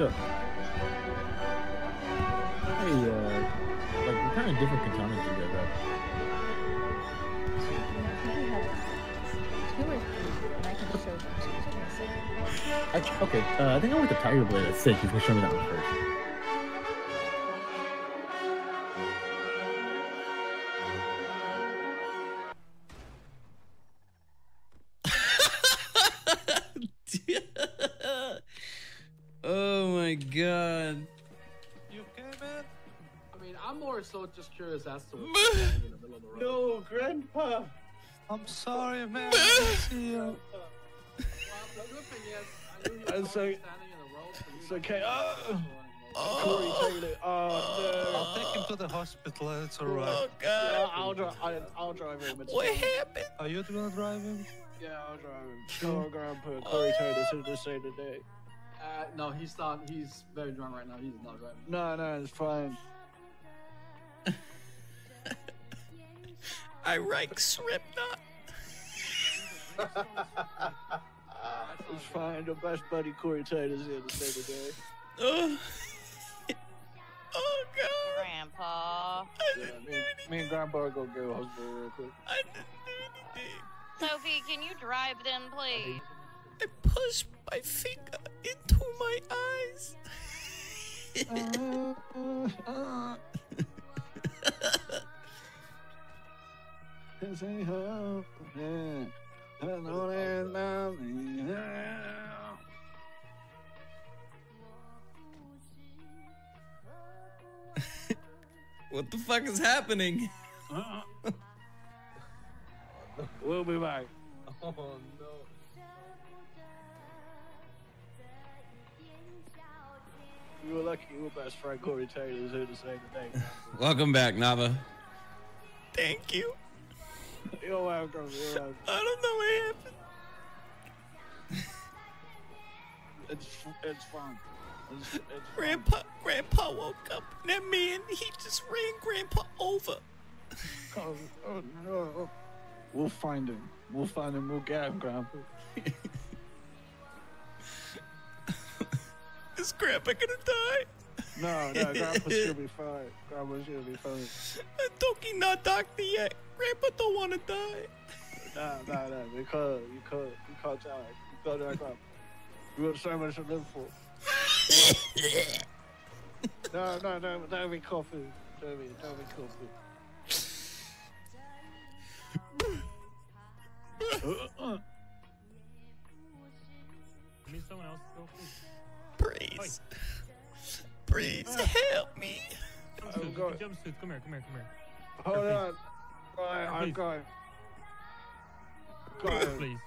up? Hey, uh, like, what kind of different katanas do you I okay, uh, I think I want the tiger blade. That's sick. You can show me that one first. More so just curious as to what's in the middle of the road. No, Grandpa. I'm sorry, man. I didn't see you. Well, the good thing is, I knew he was It's already okay. standing in the road, so It's okay. have to Oh. go Corey. Taylor. Oh, I'll take him to the hospital. It's Oh alright. no. god. Yeah, I'll, drive. I'll, I'll drive him. It's What fine. happened? Are you gonna drive him? Yeah, I'll drive him. Oh, Grandpa. Corey Taylor's here to say today. Uh, no, he's not. He's very drunk right now. He's not driving. No, no, it's fine. I like Slipknot. It's fine. The best buddy Corey Taylor's here to say today. Oh. oh god. Grandpa. Yeah, me, anything. me and Grandpa go go to the hospital real quick. I didn't do anything. Sophie, can you drive then, please? I pushed my finger into my eyes. Uh, uh, uh. This ain't how. Yeah. I there's nothing. what the fuck is happening? We'll be back. Oh no. You were lucky your best friend Corey Taylor's here to say today. Welcome back, Nava. Thank you. You're welcome. You're welcome. I don't know what happened. It's it's fun. It's, it's fun. Grandpa, Grandpa woke up, and that man, he just ran Grandpa over. Oh, oh no. We'll find him. We'll find him. We'll get him, Grandpa. Is Grandpa gonna die? No, no, Grandpa's gonna be fine. Grandpa's gonna be fine. Doki not you not doctor yet. Grandpa don't wanna die. No, no, no. You can't. You can't. You can't die. You can't die, Grandpa. You got so much to live for. No, no, no. Don't be coughing. Don't be, don't be coughing. Need someone else to go, please. Please. Please help me. I'm going. Jumpsuit, come here, come here, come here. Hold on. Right, I'm Please. going. Going. Please.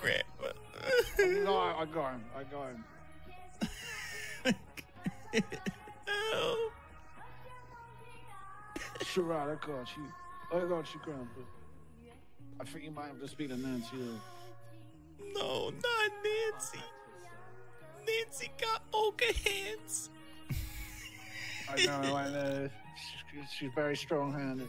Grandpa. No, I'm going. I'm going. Help. It's all right. I got you. I got you, Grandpa. I think you might have to speak to Nancy. uh, No, not Nancy. Nancy got ogre hands. I know, I know. She's, she's very strong-handed.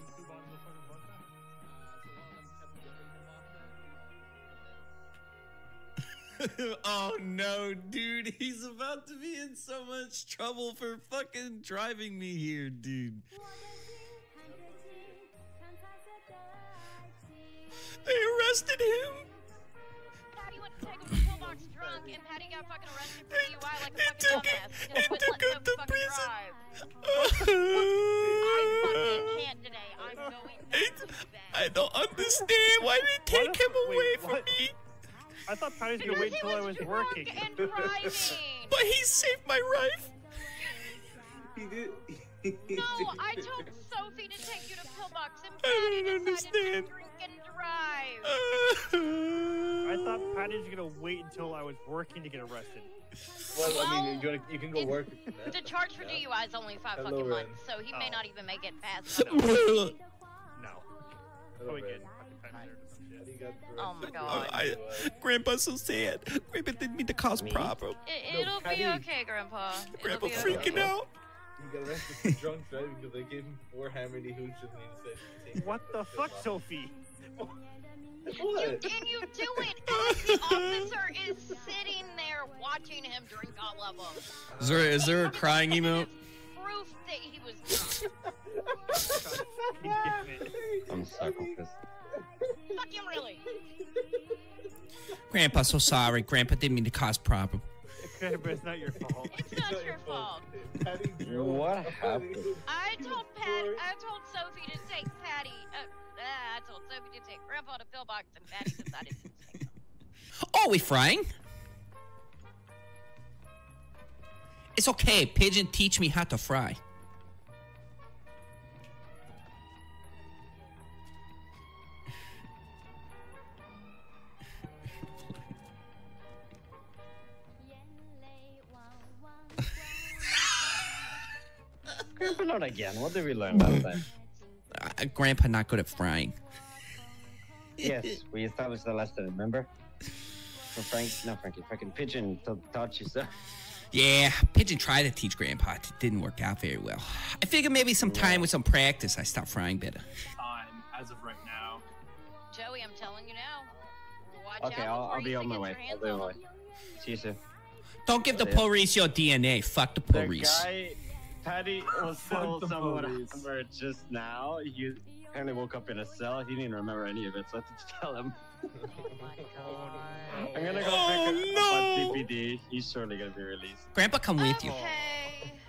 oh no, dude. He's about to be in so much trouble for fucking driving me here, dude. They arrested him. Patty went to take him to pillbox drunk, and Patty got fucking arrested for DUI like a They fucking took him- dumbass. they took quit him to prison. drive. I fucking can't today. I'm going I, to do that. I don't understand. Why did they take him away Wait, from what? me? I thought Patty was gonna wait he until I was working. But he saved my life. He did. No, I told Sophie to take you to pillbox, and I Patty don't decided understand. to drink and drive. I thought Patty was gonna wait until I was working to get arrested. Well, I mean, you, wanna, you can go It- work. The charge for DUI is only five Hello, fucking Ren. months, so he may Oh. not even make it past. No. Oh, No. Probably get fucking time served or some shit. Oh my god. I, Grandpa's so sad. Grandpa didn't mean to cause problem. It, No, it'll be Patty. okay, Grandpa. It'll Grandpa be freaking out. He got arrested for drunk driving because they gave him four Hammerly hooches and he decided to take What the fuck, film. Sophie? You, and you do it as the officer is sitting there watching him drink all of them. Is there is there a crying emote? Proof that he was drunk. I'm so confused. Fucking really. Grandpa, so sorry. Grandpa didn't mean to cause problem. Grandpa, it's not your fault. It's not your fault. What happened? I told Pat. I told Sophie to take Patty. Uh, uh, I told Sophie to take Grandpa to pillbox, and Patty decided to take. Oh, we frying? It's okay. Pigeon, teach me how to fry. Grandpa, not again. What did we learn last time? Uh, Grandpa not good at frying. yes, we established that last time, remember? So Frank, not Frankie, fucking Pigeon t- taught you so. Yeah, Pigeon tried to teach Grandpa. It didn't work out very well. I figured maybe some time with some practice, I start frying better. Time as of right now. Joey, I'm telling you now. Watch Okay, out I'll, I'll be you on my way. I'll be on my way. See you soon. Don't give the Yeah. police your DNA. Fuck the The police. guy, Patty, was Fuck still the somewhat hammered just now. He apparently woke up in a cell. He didn't remember any of it, so I had to tell him. I'm gonna go Oh, pick no. up a DPD. He's surely gonna be released. Grandpa, come with you.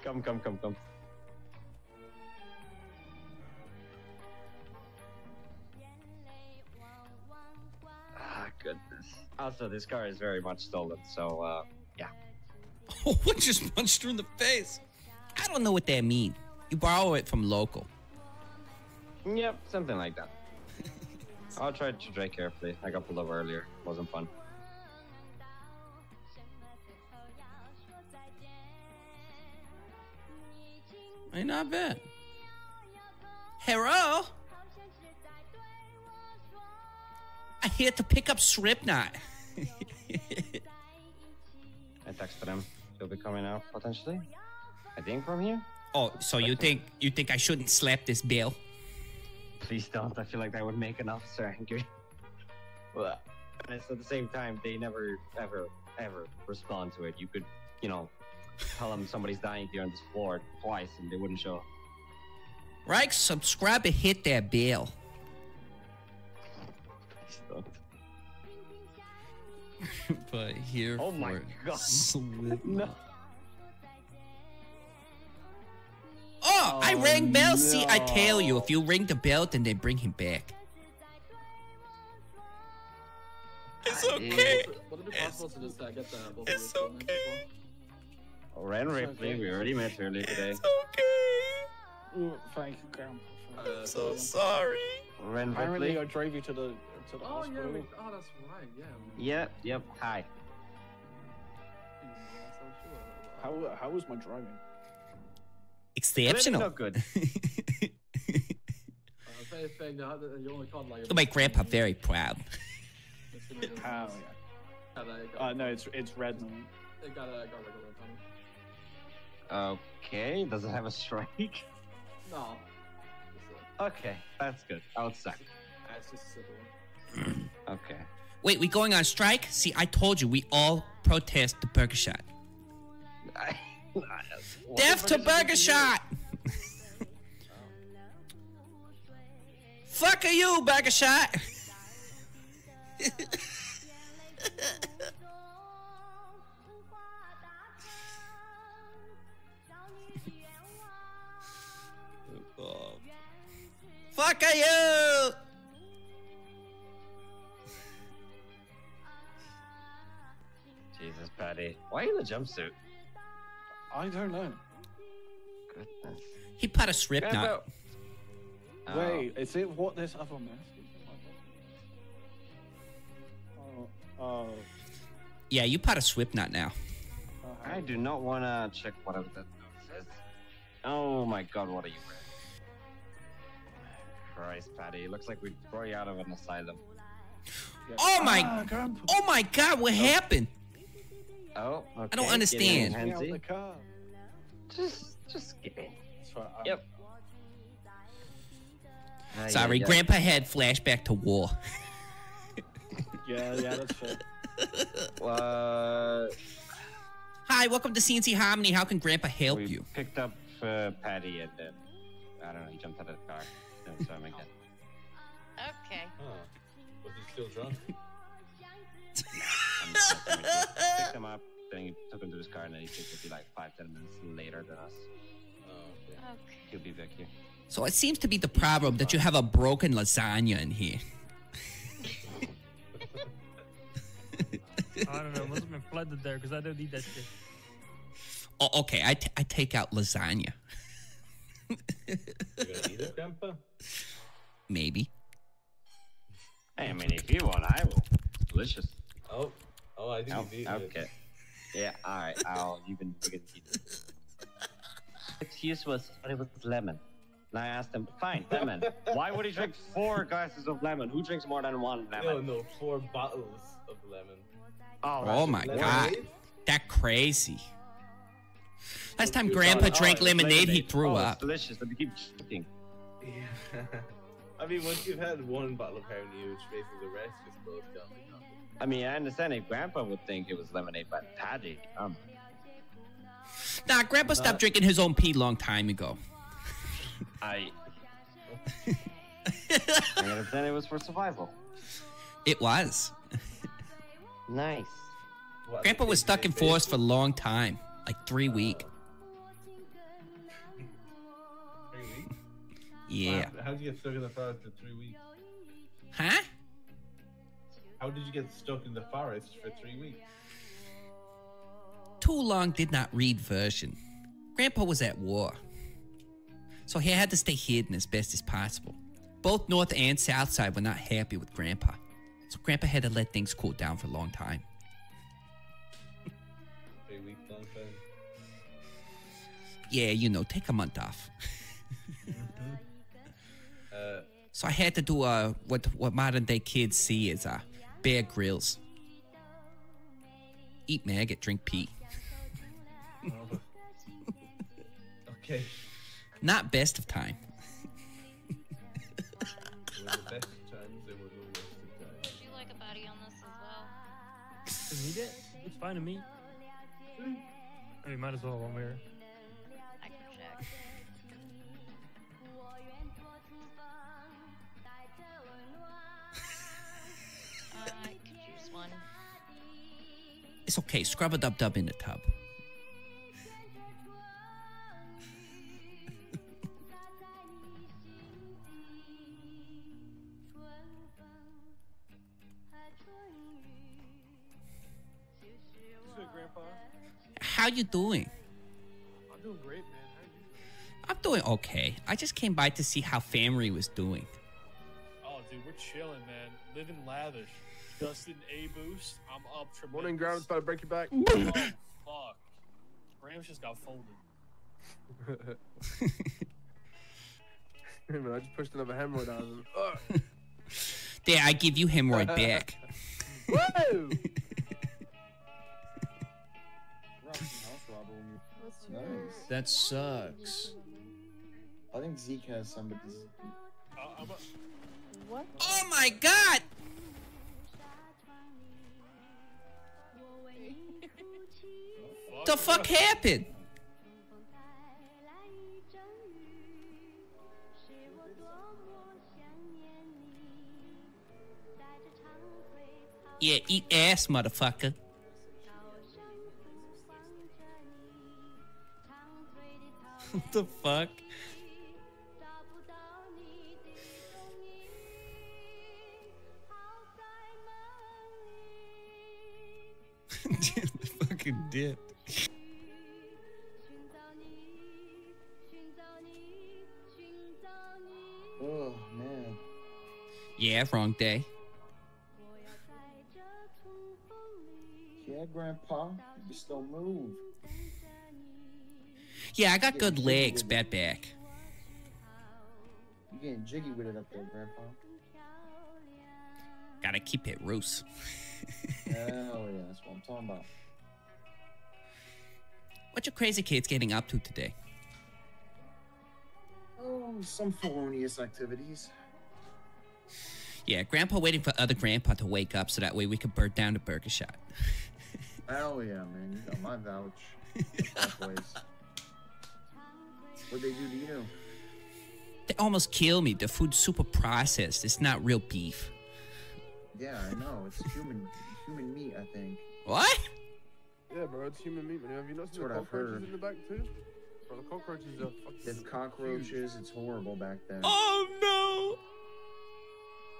Come, come, come, come. Ah, goodness. Also, this car is very much stolen, so, uh, yeah. what just punched her in the face? I don't know what that means. You borrow it from local. Yep, something like that. I'll try to drive carefully. I got pulled over earlier. Wasn't fun. Ain't not bad. Hello? I here to pick up Slipknot. I texted him. He'll be coming out potentially. I think from here. oh, so you think you think I shouldn't slap this bill? Please don't. I feel like that would make an officer angry. Well, and it's at the same time, they never, ever, ever respond to it. You could, you know, tell them somebody's dying here on this floor twice and they wouldn't show. Right? Subscribe and hit that bell. But here Oh my God. Slipknot. No. Oh, I Oh, rang bell. See, I tell you, if you ring the bell, then they bring him back. It's okay. Would it be possible to just uh, get the both It's of your full names okay. as Ren Ripley, we already met earlier today. It's okay. Ooh, thank you, Grandpa. well? Uh, So sorry. Ren Apparently, Ripley. I drove you to the to the Oh yeah, hospital. we, oh that's right, yeah. Yep, yep. Hi. yeah, that's so sure. How how was my driving? Exceptional. Not good. If anything, you only called like. To make Grandpa very proud. How? Yeah, there you go. Uh, no, it's it's red. It got, got regular. Okay. Does it have a strike? No. Okay, that's good. Outside. it's just a simple one. Okay. Wait, we going on strike? See, I told you, we all protest the burger shot. Death to burger shot! Fuck are you, burger shot? Fuck are you? Jesus, Patty. Why in the jumpsuit? I don't know. Goodness. He put a strip Grandpa- knot. Oh, Wait, is it what this other mess? Oh, oh, Yeah, you put a swip knot now. oh, I do not want to check whatever that says. Oh my god, what are you wearing? Christ, Patty. Looks like we brought you out of an asylum. yeah. Oh my- Ah, Oh my god, what happened? Oh, okay. I don't understand. Get out handsy. the car. Just, just get in. It's right, I'm- Yep. Ay, Sorry, ay, ay. Grandpa had flashback to war. Yeah, yeah, that's fair. Uh, Hi, welcome to CNC Harmony. How can Grandpa help we you? picked up uh, Patty and then I don't know. He jumped out of the car. And so I make that. Okay. Huh. Was he still drunk? I'm just messing with you. Picked him up, then he took him to his car, and then he thinks it'll be like five, ten minutes later than us. Oh, okay. Okay. He'll be back here. So it seems to be the problem that you have a broken lasagna in here. I don't know. Must have been flooded there because I don't need that shit. Oh, okay, I, t- I take out lasagna. You gonna eat it, Grandpa? Maybe. Hey, I mean, if you want, I will. Delicious. Oh, oh, I think Oh, he's eating it. okay. Yeah, all right. I'll you can you can eat it. Excuse was but it was lemon. And I asked him, fine, lemon. Why would he drink four glasses of lemon? Who drinks more than one No, lemon? no, no, four bottles of lemon. Oh, Oh my Lemonade? god. That crazy. Last time Grandpa thought, oh, drank lemonade, he threw oh, up. Delicious, but you keep drinking. Yeah. I mean, once you've had one bottle of Harry Huge, basically the rest just goes down the gauntlet. I mean, I understand if Grandpa would think it was lemonade, but Patty, um, Nah, Grandpa stopped drinking his own pee long time ago. I. I understand it was for survival. It was. Nice. What, Grandpa was stuck in forest for a long time, like three week. Three weeks? Yeah. Wow, How'd you get stuck in the forest for three weeks? Huh? How did you get stuck in the forest for three weeks? Too long did not read version. Grandpa was at war. So he had to stay hidden as best as possible. Both North and South Side were not happy with Grandpa. So Grandpa had to let things cool down for a long time. Three weeks long time. Yeah, you know, take a month off. Uh, So I had to do uh, what what modern day kids see as uh, Bear Grylls. Eat maggot, drink pee. okay. Not best of time. There were the best of times, there were the worst of times. Would you like a body on this as well? You need it? It's fine to me. I mean, might as well while we're I one. It's okay. Scrub a dub dub in the tub. How you doing? I'm doing great, man. How are you? I'm doing okay. I just came by to see how family was doing. Oh, dude, we're chilling, man. Living lavish. Justin A boost. I'm up tremendous. Morning, Grams. About to break your back. Oh, fuck. Rams just got folded. Hey, man, I just pushed another hemorrhoid out of him. Ugh. There, I give you hemorrhoid back. Woo! Nice. That sucks. I think Zeke has somebody's. Uh, I'm a- What? Oh my god! What the fuck happened? Yeah, eat ass, motherfucker. what the fuck? Dude, the fucking dip. Yeah, wrong day. Yeah, Grandpa, you still move. Yeah, I got good legs, bad back. You getting jiggy with it up there, Grandpa? Gotta keep it loose. Hell yeah, that's what I'm talking about. What you crazy kids getting up to today? Oh, some felonious activities. Yeah, Grandpa waiting for other Grandpa to wake up so that way we could burn down the burger shop. Hell yeah, man. You got my vouch. What'd they do to you? They almost kill me. The food's super processed. It's not real beef. Yeah, I know. It's human human meat, I think. What? Yeah, bro, it's human meat, man. Have you not That's seen the cockroaches in the back too? Bro, the cockroaches are fucking. There's cockroaches. It's horrible back there. Oh no!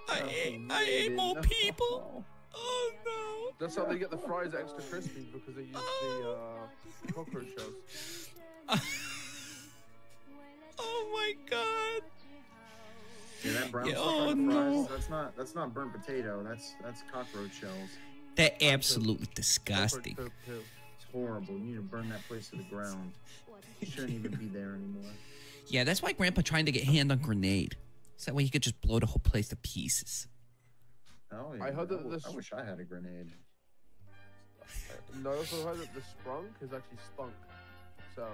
I ate, I ate more people. Oh no! That's how they get the fries extra crispy because they use the uh, cockroach shells. Oh my god! Yeah, that brown Yeah, stuff oh, on the fries. no. That's not that's not burnt potato. That's that's cockroach shells. They're absolutely disgusting. It's horrible. You need to burn that place to the ground. You shouldn't even be there anymore. Yeah, that's why Grandpa trying to get hand on grenade. So that way you could just blow the whole place to pieces. Oh yeah. I heard that w- this- I wish I had a grenade. No, I also heard that the sprunk is actually spunk. So.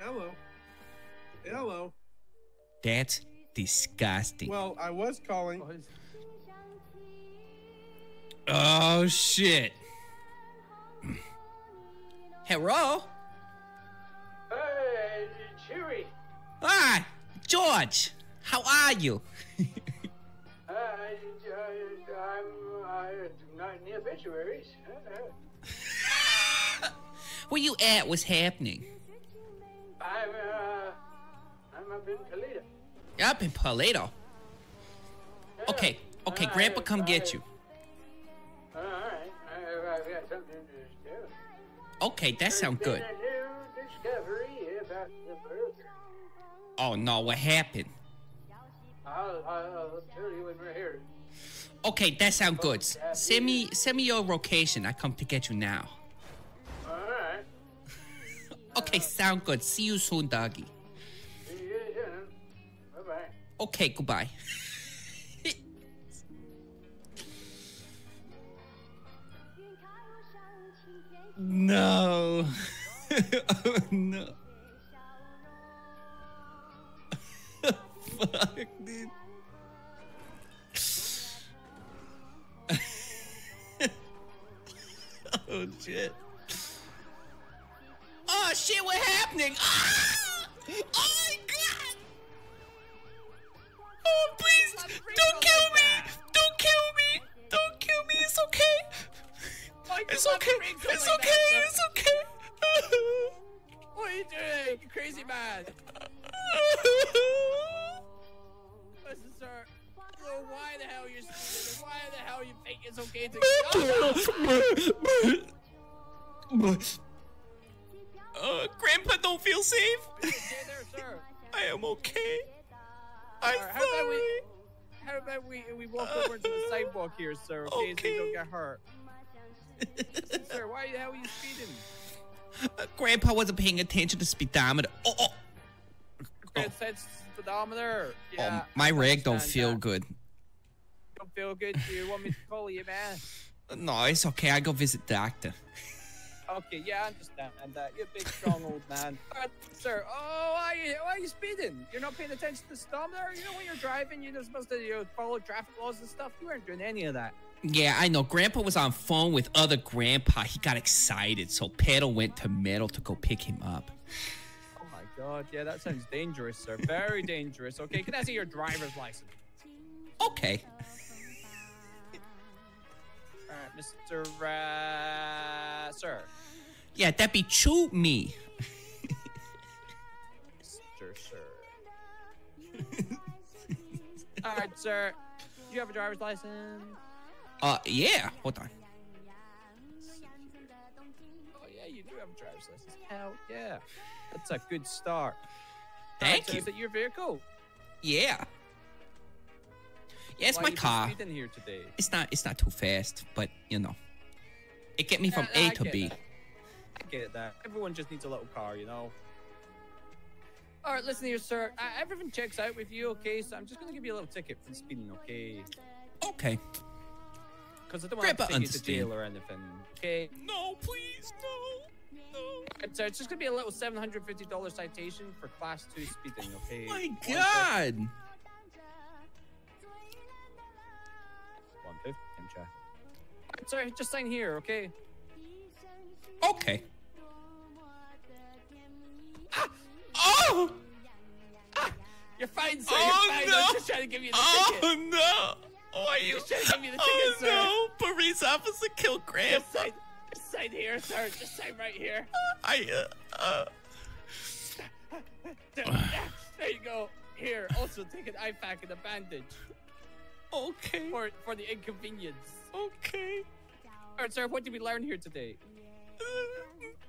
Hello. Hello. That's disgusting. Well, I was calling. Oh shit. Hello? Hey, Chewy. Ah, George. How are you? Uh, I'm uh, not in the obituaries. Uh, Where you at? What's happening? I'm, uh, I'm up in Toledo. Up in Paleto. Okay, okay, Grandpa come get you. All right, I, I've got something to do. Okay, that sounds good. A new discovery about the. Oh no, what happened? I'll, I'll tell you when we're here. Okay, that sound good. Send me send me your location. I come to get you now. All right. Okay, sound good. See you soon, doggy. See. Bye-bye. Okay, goodbye. no. oh no. Fuck, dude. oh shit. Oh shit, what happening? Ah! Oh my god! Oh please, don't kill me! Don't kill me! Don't kill me, it's okay! It's okay, it's okay, it's okay! What are you doing, you crazy man? why the hell you're speeding? and Why the hell you think it's okay to? Uh, Grandpa don't feel safe? Stay there, sir. I am okay. I'm Alright, how about we? sorry. How about we we walk over to the sidewalk here, sir? Okay, so you don't get hurt. Listen, sir, why the hell are you speeding? Uh, Grandpa wasn't paying attention to speedometer. Oh, oh, It says speedometer. Yeah. oh my I rag don't feel that. good. Don't feel good. Do you want me to call you, man? No, it's okay. I go visit the actor. Okay, yeah, I understand that. You're a big, strong old man. Alright, sir, oh, why are, you, why are you speeding? You're not paying attention to the speedometer? You know, when you're driving, you're supposed to you know, follow traffic laws and stuff. You weren't doing any of that. Yeah, I know. Grandpa was on phone with other grandpa. He got excited, so Pedal went to Metal to go pick him up. Oh my god, yeah, that sounds dangerous, sir. Very dangerous. Okay, can I see your driver's license? Okay. Mr. Uh, sir. Yeah, that be true me. Mr. Sir. Alright, sir. Do you have a driver's license? Uh, yeah. Hold on. Oh yeah, you do have a driver's license. Hell yeah. That's a good start. Thank so you. Is it your vehicle? Yeah. Yeah, it's Why my car. speeding here today? It's not. It's not too fast, but you know, it get me from Yeah, A I to get B. that. I get that. Everyone just needs a little car, you know. All right, listen here, sir. Uh, everything checks out with you, okay? So I'm just gonna give you a little ticket for speeding, okay? Okay. Because I don't want to Grandpa take you to jail or anything, okay? No, please, no, no. Right, so it's just gonna be a little seven hundred fifty dollars citation for class two speeding, okay? My One sec. God. Both can check. Alright, sir, just sign here, okay? Okay. Oh! You're fine, sir. Oh, You're fine. no. I'm just trying to give you the Oh ticket. no! Why you? Just trying to give you the ticket, Oh sir. no! Police officer killed Just Grandpa. sign, just sign here, sir. Just sign right here. I uh, uh There, there you go. Here, also take an eye pack and a bandage. Okay. For for the inconvenience. Okay. All right, sir. What did we learn here today?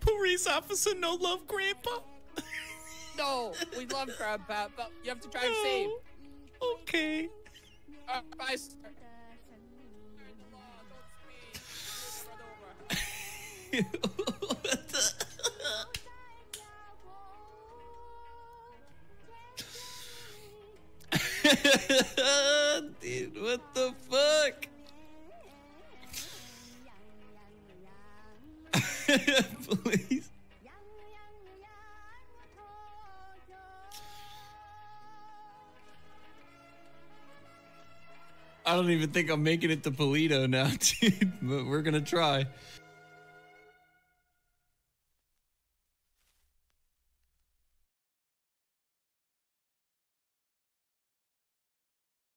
police officer no love Grandpa. No, we love Grandpa, but you have to drive safe. Okay. Uh, bye, sir. even think I'm making it to Paleto now, dude, but we're gonna try.